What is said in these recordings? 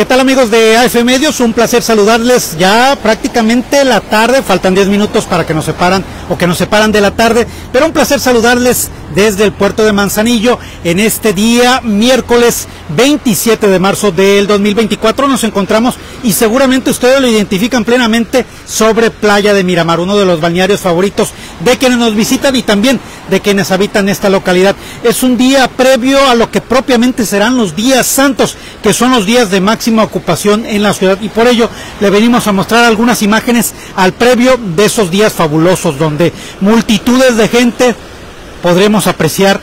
¿Qué tal amigos de AF Medios? Un placer saludarles ya prácticamente la tarde, faltan 10 minutos para que nos separan o que nos separan de la tarde, pero un placer saludarles desde el puerto de Manzanillo en este día miércoles 27 de marzo del 2024 nos encontramos y seguramente ustedes lo identifican plenamente sobre Playa de Miramar, uno de los balnearios favoritos de quienes nos visitan y también de quienes habitan esta localidad. Es un día previo a lo que propiamente serán los días santos, que son los días de máxima ocupación en la ciudad y por ello le venimos a mostrar algunas imágenes al previo de esos días fabulosos donde multitudes de gente podremos apreciar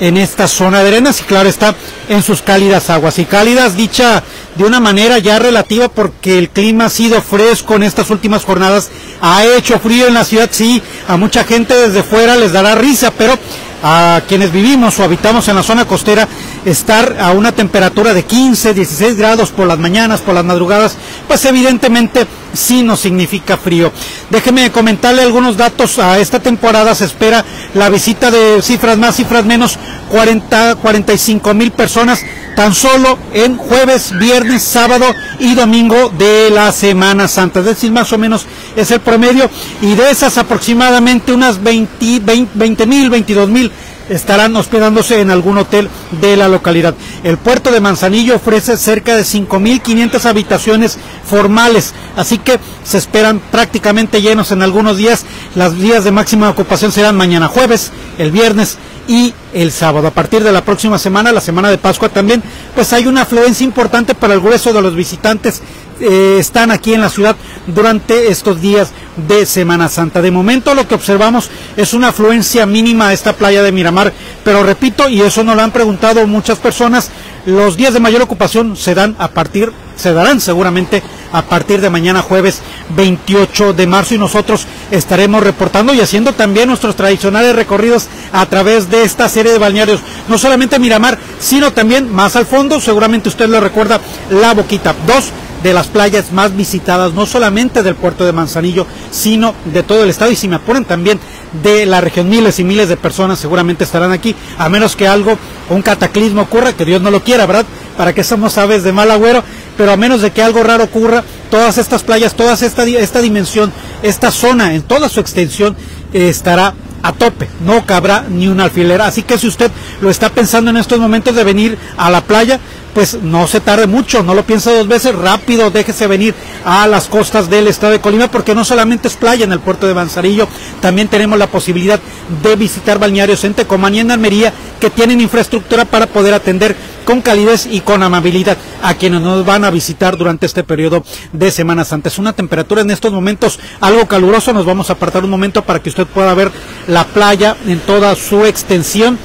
en esta zona de arenas y claro está en sus cálidas aguas. Y cálidas dicha de una manera ya relativa porque el clima ha sido fresco en estas últimas jornadas. Ha hecho frío en la ciudad sí a mucha gente desde fuera les dará risa pero a quienes vivimos o habitamos en la zona costera estar a una temperatura de 15, 16 grados por las mañanas, por las madrugadas, pues evidentemente sí nos significa frío. Déjeme comentarle algunos datos. A esta temporada se espera la visita de cifras más, cifras menos, 40, 45 mil personas tan solo en jueves, viernes, sábado y domingo de la Semana Santa. Es decir, más o menos es el promedio y de esas aproximadamente unas 20 mil, 22 mil estarán hospedándose en algún hotel de la localidad. El puerto de Manzanillo ofrece cerca de 5.500 habitaciones formales, así que se esperan prácticamente llenos en algunos días. Las días de máxima ocupación serán mañana jueves, el viernes y el sábado. A partir de la próxima semana, la semana de Pascua también, pues hay una afluencia importante para el grueso de los visitantes eh, están aquí en la ciudad durante estos días de Semana Santa. De momento lo que observamos es una afluencia mínima a esta playa de Miramar, pero repito, y eso nos lo han preguntado muchas personas, los días de mayor ocupación se dan a partir, se darán seguramente a partir de mañana jueves 28 de marzo y nosotros estaremos reportando y haciendo también nuestros tradicionales recorridos a través de esta serie de balnearios, no solamente Miramar, sino también más al fondo, seguramente usted lo recuerda, La Boquita. Dos, de las playas más visitadas, no solamente del puerto de Manzanillo, sino de todo el estado. Y si me apuran también de la región, miles y miles de personas seguramente estarán aquí, a menos que algo, un cataclismo ocurra, que Dios no lo quiera, ¿verdad? Para que somos aves de mal agüero, pero a menos de que algo raro ocurra, todas estas playas, toda esta, esta dimensión, esta zona en toda su extensión eh, estará a tope, no cabrá ni un alfiler. Así que si usted lo está pensando en estos momentos de venir a la playa, pues no se tarde mucho, no lo piensa dos veces, rápido, déjese venir a las costas del estado de Colima, porque no solamente es playa en el puerto de Manzanillo, también tenemos la posibilidad de visitar balnearios en Tecomán y en Almería que tienen infraestructura para poder atender con calidez y con amabilidad a quienes nos van a visitar durante este periodo de Semana Santa. Es una temperatura en estos momentos algo caluroso, nos vamos a apartar un momento para que usted pueda ver la playa en toda su extensión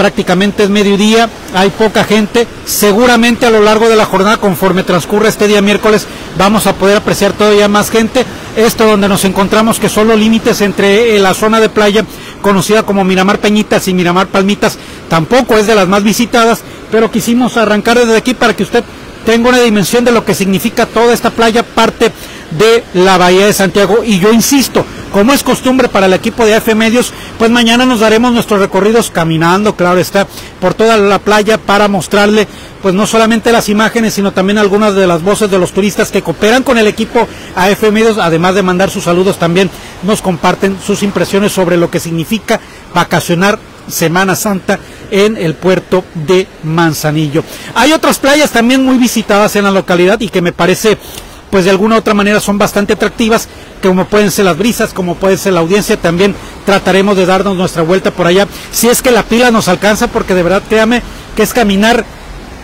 prácticamente es mediodía, hay poca gente, seguramente a lo largo de la jornada, conforme transcurre este día miércoles, vamos a poder apreciar todavía más gente. Esto donde nos encontramos que son los límites entre eh, la zona de playa conocida como Miramar Peñitas y Miramar Palmitas, tampoco es de las más visitadas, pero quisimos arrancar desde aquí para que usted tenga una dimensión de lo que significa toda esta playa, parte de la Bahía de Santiago. Y yo insisto, como es costumbre para el equipo de AF Medios, pues mañana nos daremos nuestros recorridos caminando, claro está, por toda la playa para mostrarle pues no solamente las imágenes, sino también algunas de las voces de los turistas que cooperan con el equipo AF Medios, además de mandar sus saludos también nos comparten sus impresiones sobre lo que significa vacacionar Semana Santa en el puerto de Manzanillo. Hay otras playas también muy visitadas en la localidad y que me parece pues de alguna u otra manera son bastante atractivas, como pueden ser las brisas, como puede ser la audiencia, también trataremos de darnos nuestra vuelta por allá, si es que la pila nos alcanza, porque de verdad créame que es caminar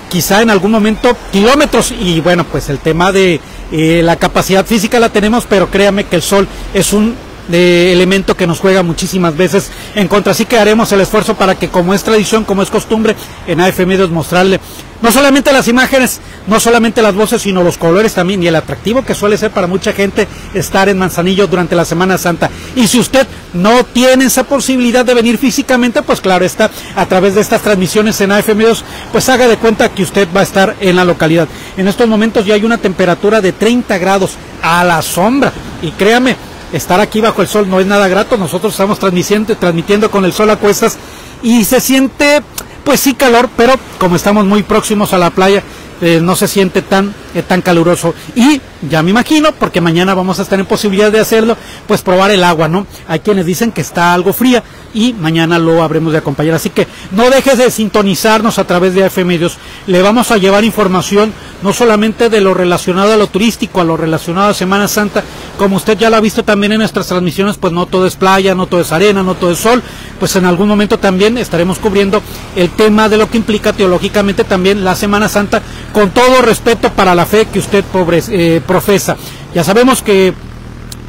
quizá en algún momento kilómetros y bueno, pues el tema de eh, la capacidad física la tenemos, pero créame que el sol es un de elemento que nos juega muchísimas veces en contra. Así que haremos el esfuerzo para que, como es tradición, como es costumbre, en AF Medios mostrarle no solamente las imágenes, no solamente las voces, sino los colores también y el atractivo que suele ser para mucha gente estar en Manzanillo durante la Semana Santa. Y si usted no tiene esa posibilidad de venir físicamente, pues claro está, a través de estas transmisiones en AF Medios, pues haga de cuenta que usted va a estar en la localidad. En estos momentos ya hay una temperatura de 30 grados a la sombra. Y créame, estar aquí bajo el sol no es nada grato. Nosotros estamos transmitiendo, transmitiendo con el sol a cuestas y se siente, pues sí, calor, pero como estamos muy próximos a la playa, eh, no se siente tan, eh, tan caluroso. Y ya me imagino, porque mañana vamos a estar en posibilidad de hacerlo, pues probar el agua, ¿no? Hay quienes dicen que está algo fría y mañana lo habremos de acompañar. Así que no dejes de sintonizarnos a través de AF Medios. Le vamos a llevar información no solamente de lo relacionado a lo turístico, a lo relacionado a Semana Santa, como usted ya lo ha visto también en nuestras transmisiones, pues no todo es playa, no todo es arena, no todo es sol, pues en algún momento también estaremos cubriendo el tema de lo que implica teológicamente también la Semana Santa, con todo respeto para la fe que usted eh, profesa. Ya sabemos que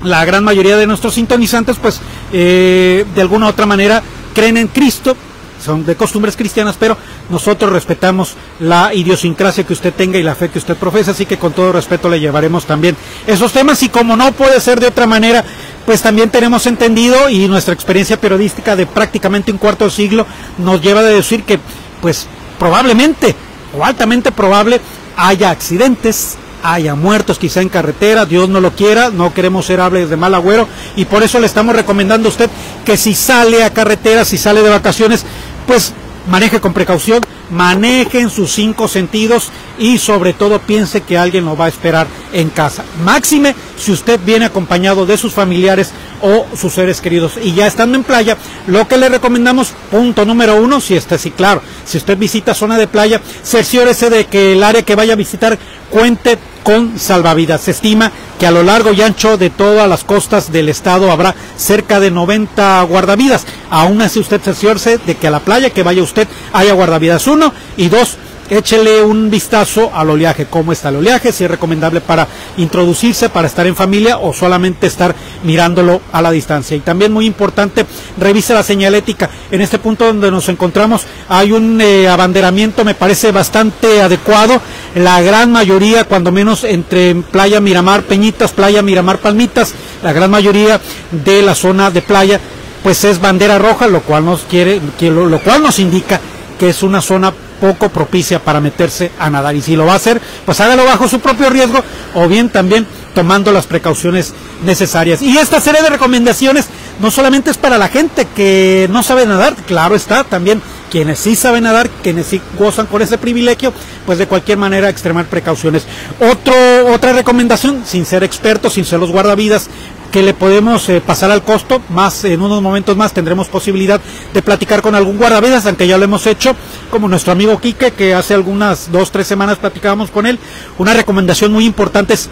la gran mayoría de nuestros sintonizantes, pues eh, de alguna u otra manera creen en Cristo, son de costumbres cristianas, pero nosotros respetamos la idiosincrasia que usted tenga y la fe que usted profesa, así que con todo respeto le llevaremos también esos temas. Y como no puede ser de otra manera, pues también tenemos entendido y nuestra experiencia periodística de prácticamente un cuarto de siglo nos lleva a decir que pues probablemente o altamente probable haya accidentes, haya muertos quizá en carretera, Dios no lo quiera, no queremos ser hables de mal agüero y por eso le estamos recomendando a usted que si sale a carretera, si sale de vacaciones, pues maneje con precaución, maneje en sus cinco sentidos y sobre todo piense que alguien lo va a esperar en casa. Máxime si usted viene acompañado de sus familiares o sus seres queridos. Y ya estando en playa, lo que le recomendamos, punto número uno, si está así claro, si usted visita zona de playa, cerciórese de que el área que vaya a visitar cuente con salvavidas. Se estima que a lo largo y ancho de todas las costas del estado habrá cerca de 90 guardavidas. Aún así usted cerciórese de que a la playa que vaya usted haya guardavidas uno y dos échele un vistazo al oleaje, cómo está el oleaje, si es recomendable para introducirse, para estar en familia o solamente estar mirándolo a la distancia. Y también muy importante, revise la señalética. En este punto donde nos encontramos hay un eh, abanderamiento, me parece bastante adecuado. La gran mayoría, cuando menos entre Playa Miramar Peñitas, Playa Miramar Palmitas, la gran mayoría de la zona de playa, pues es bandera roja, lo cual nos quiere, lo cual nos indica que es una zona poco propicia para meterse a nadar. Y si lo va a hacer, pues hágalo bajo su propio riesgo o bien también tomando las precauciones necesarias. Y esta serie de recomendaciones no solamente es para la gente que no sabe nadar, claro está, también quienes sí saben nadar, quienes sí gozan con ese privilegio, pues de cualquier manera extremar precauciones. Otro, otra recomendación, sin ser expertos, sin ser los guardavidas, que le podemos eh, pasar al costo, más en unos momentos más tendremos posibilidad de platicar con algún guardavidas, aunque ya lo hemos hecho, como nuestro amigo Quique, que hace algunas dos, tres semanas platicábamos con él. Una recomendación muy importante es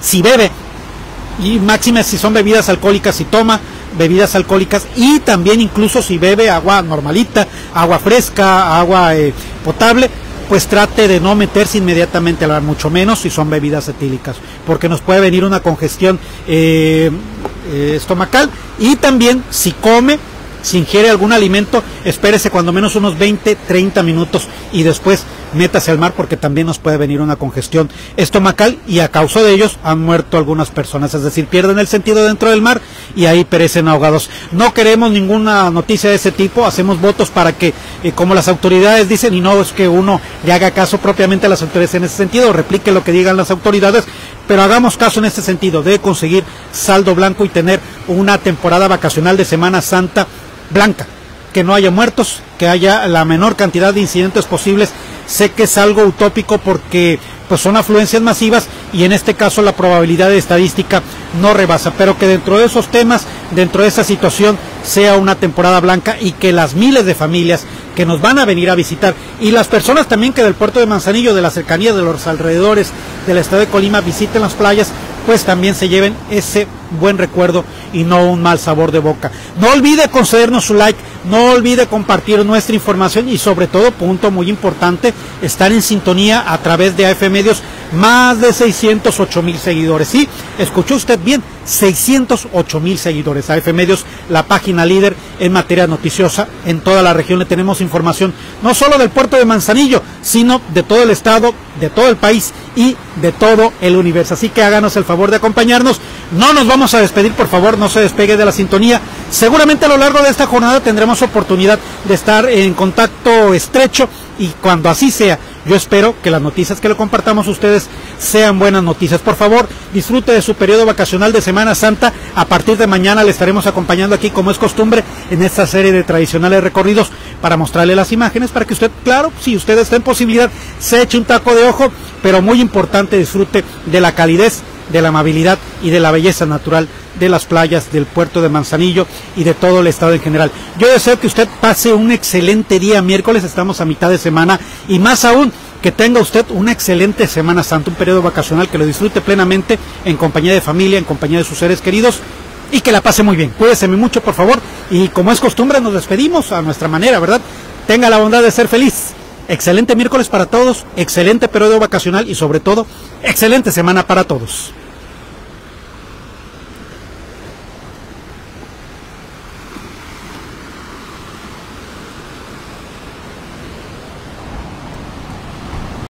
si bebe, y máxima si son bebidas alcohólicas, si toma bebidas alcohólicas y también incluso si bebe agua normalita, agua fresca, agua eh, potable, pues trate de no meterse inmediatamente al bar, mucho menos si son bebidas etílicas, porque nos puede venir una congestión eh, eh, estomacal y también si come, si ingiere algún alimento, espérese cuando menos unos 20, 30 minutos y después métase al mar porque también nos puede venir una congestión estomacal y a causa de ellos han muerto algunas personas, es decir, pierden el sentido dentro del mar y ahí perecen ahogados. No queremos ninguna noticia de ese tipo, hacemos votos para que, eh, como las autoridades dicen, y no es que uno le haga caso propiamente a las autoridades en ese sentido, replique lo que digan las autoridades, pero hagamos caso en ese sentido, de conseguir saldo blanco y tener una temporada vacacional de Semana Santa blanca que no haya muertos, que haya la menor cantidad de incidentes posibles. Sé que es algo utópico porque pues son afluencias masivas y en este caso la probabilidad de estadística no rebasa, pero que dentro de esos temas, dentro de esa situación, sea una temporada blanca y que las miles de familias que nos van a venir a visitar y las personas también que del puerto de Manzanillo, de la cercanía de los alrededores del estado de Colima visiten las playas, pues también se lleven ese buen recuerdo y no un mal sabor de boca. No olvide concedernos su like, no olvide compartir nuestra información y sobre todo, punto muy importante, estar en sintonía a través de AF Medios, más de 608 mil seguidores. Sí, escuchó usted bien, 608 mil seguidores. AF Medios, la página líder en materia noticiosa en toda la región. Le tenemos información no solo del puerto de Manzanillo, sino de todo el estado, de todo el país y de todo el universo. Así que háganos el favor de acompañarnos. No nos vamos a despedir, por favor, no se despegue de la sintonía. Seguramente a lo largo de esta jornada tendremos oportunidad de estar en contacto estrecho y cuando así sea, yo espero que las noticias que le compartamos a ustedes sean buenas noticias. Por favor, disfrute de su periodo vacacional de Semana Santa. A partir de mañana le estaremos acompañando aquí, como es costumbre, en esta serie de tradicionales recorridos para mostrarle las imágenes, para que usted, claro, si usted está en posibilidad, se eche un taco de ojo, pero muy importante, disfrute de la calidez de la amabilidad y de la belleza natural de las playas del puerto de Manzanillo y de todo el estado en general. Yo deseo que usted pase un excelente día miércoles, estamos a mitad de semana y más aún que tenga usted una excelente Semana Santa, un periodo vacacional que lo disfrute plenamente en compañía de familia, en compañía de sus seres queridos y que la pase muy bien. Cuídese mucho, por favor, y como es costumbre nos despedimos a nuestra manera, ¿verdad? Tenga la bondad de ser feliz. Excelente miércoles para todos, excelente periodo vacacional y sobre todo, excelente semana para todos.